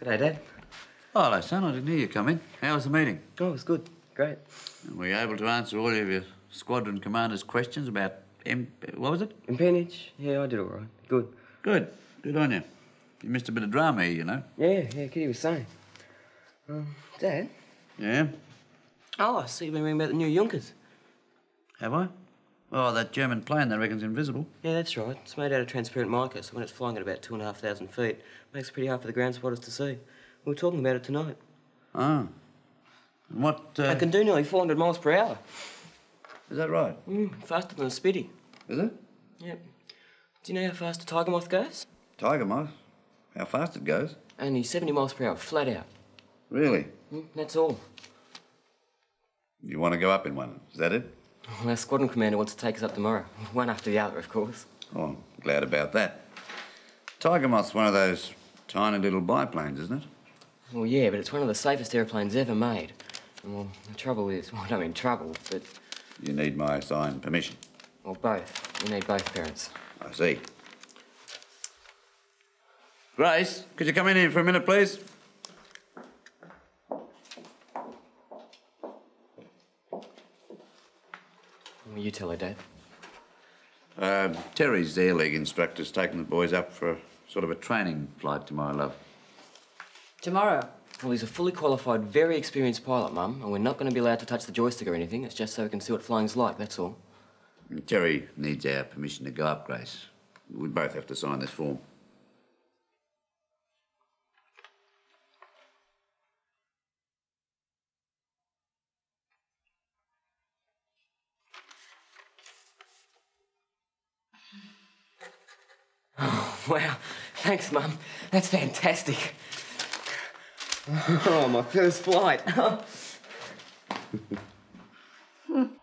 G'day, Dad. Oh, hello, son. I didn't hear you come in. How was the meeting? Oh, it was good. Great. Were you able to answer all of your squadron commander's questions about M... What was it? Empennage? Yeah, I did all right. Good. Good. Good on you. You missed a bit of drama here, you know. Yeah, yeah, Kitty was saying. Um, Dad? Yeah? Oh, I see you've been reading about the new Junkers. Have I? Oh, that German plane they reckon's invisible. Yeah, that's right. It's made out of transparent mica, so when it's flying at about two and a half thousand feet, makes it pretty hard for the ground spotters to see. We were talking about it tonight. Oh. And what... Uh, It can do nearly 400 miles per hour. Is that right? Mm, faster than a Spitty. Is it? Yep. Do you know how fast a tiger moth goes? Tiger moth? How fast it goes? Only 70 miles per hour, flat out. Really? Mm, that's all. You want to go up in one? Is that it? Well, our squadron commander wants to take us up tomorrow. One after the other, of course. Oh, I'm glad about that. Tiger moth's one of those tiny little biplanes, isn't it? Well, yeah, but it's one of the safest airplanes ever made. And, well, the trouble is, well, I don't mean trouble, but, You need my signed permission. well, both. You need both parents. I see. Grace, could you come in here for a minute, please? Well, you tell her, Dad. Um, Terry's Air League instructor's taking the boys up for a, sort of a training flight tomorrow, love. Tomorrow. Well, he's a fully qualified, very experienced pilot, Mum, and we're not going to be allowed to touch the joystick or anything. It's just so we can see what flying's like, that's all. And Terry needs our permission to go up, Grace. We both have to sign this form. Wow, thanks, Mum. That's fantastic. Oh, my first flight.